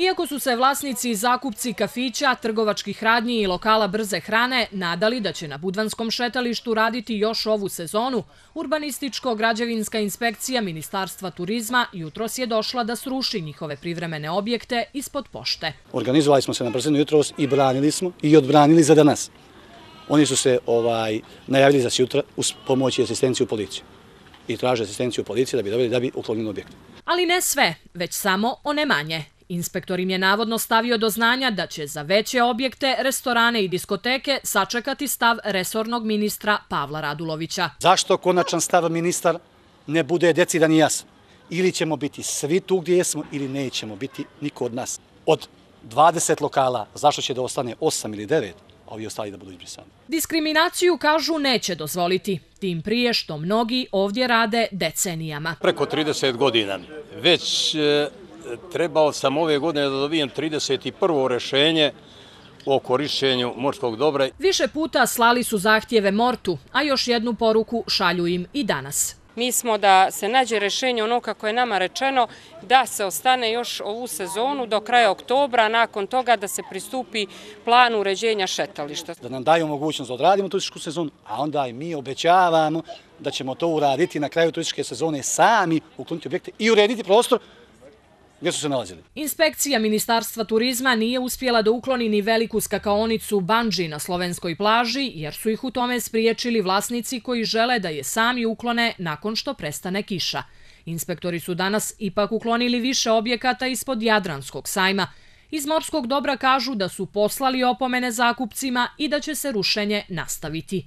Iako su se vlasnici i zakupci kafića, trgovačkih radnji i lokala brze hrane nadali da će na Budvanskom šetalištu raditi još ovu sezonu, Urbanističko-građevinska inspekcija Ministarstva turizma jutros je došla da sruši njihove privremene objekte ispod pošte. Organizovali smo se na brzinu jutros i branili smo i odbranili za danas. Oni su se ovaj, najavili za sutra uz pomoć i asistenciju policije i traže asistenciju policije da bi dobili da bi uklonili objekt. Ali ne sve, već samo one manje. Inspektor im je navodno stavio do znanja da će za veće objekte, restorane i diskoteke sačekati stav resornog ministra Pavla Radulovića. Zašto konačan stav ministar ne bude decidan i jasan? Ili ćemo biti svi tu gdje smo ili nećemo biti niko od nas. Od 20 lokala, zašto će da ostane 8 ili 9? ovi ostali da budu izbrisani. Diskriminaciju, kažu, neće dozvoliti. Tim prije što mnogi ovdje rade decenijama. Preko 30 godina. Već e, trebao sam ove godine da dobijem 31. rešenje o korišćenju morskog dobra. Više puta slali su zahtjeve Mortu, a još jednu poruku šalju im i danas. Mi smo da se nađe rešenje ono kako je nama rečeno da se ostane još ovu sezonu do kraja oktobra, nakon toga da se pristupi planu uređenja šetališta. Da nam daju mogućnost da odradimo turističku sezonu, a onda i mi obećavamo da ćemo to uraditi na kraju turističke sezone sami ukloniti objekte i urediti prostor gdje su se nalazili. Inspekcija Ministarstva turizma nije uspjela da ukloni ni veliku skakaonicu Banđi na slovenskoj plaži, jer su ih u tome spriječili vlasnici koji žele da je sami uklone nakon što prestane kiša. Inspektori su danas ipak uklonili više objekata ispod Jadranskog sajma. Iz morskog dobra kažu da su poslali opomene zakupcima i da će se rušenje nastaviti.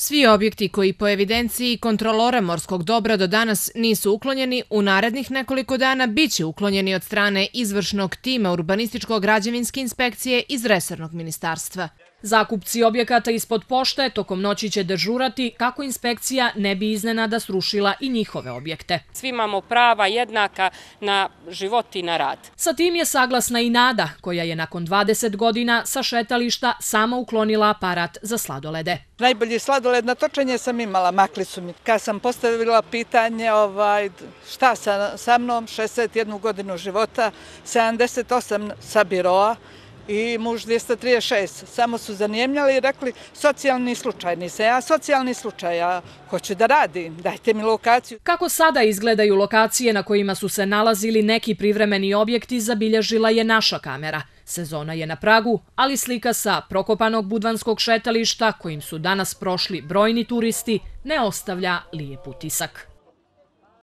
Svi objekti koji po evidenciji kontrolora morskog dobra do danas nisu uklonjeni, u narednih nekoliko dana bit će uklonjeni od strane izvršnog tima Urbanističko-građevinske inspekcije iz Resornog ministarstva. Zakupci objekata ispod pošte tokom noći će dežurati kako inspekcija ne bi iznenada srušila i njihove objekte. Svi imamo prava jednaka na život i na rad. Sa tim je saglasna i Nada, koja je nakon 20 godina sa šetališta sama uklonila aparat za sladolede. Najbolji sladoled na točenje sam imala, makli su mi. Kad sam postavila pitanje ovaj, šta sa mnom, 61 godinu života, 78 sa biroa, i muž 236. Samo su zanijemljali i rekli socijalni slučaj. Nisam ja socijalni slučaj, ja hoću da radim, dajte mi lokaciju. Kako sada izgledaju lokacije na kojima su se nalazili neki privremeni objekti, zabilježila je naša kamera. Sezona je na Pragu, ali slika sa prokopanog budvanskog šetališta, kojim su danas prošli brojni turisti, ne ostavlja lijep utisak.